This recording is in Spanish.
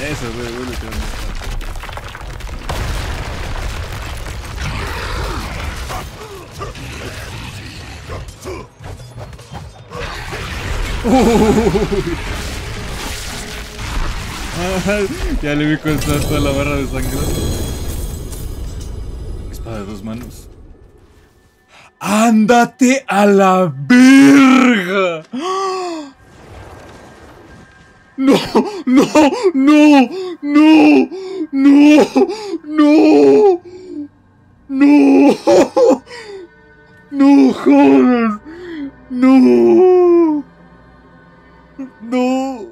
Eso, güey, evolución. ya le vi con toda la barra de sangre. Espada de dos manos. ¡Ándate a la verga! No, no, no, no, no, no, no, no jodas, no, no.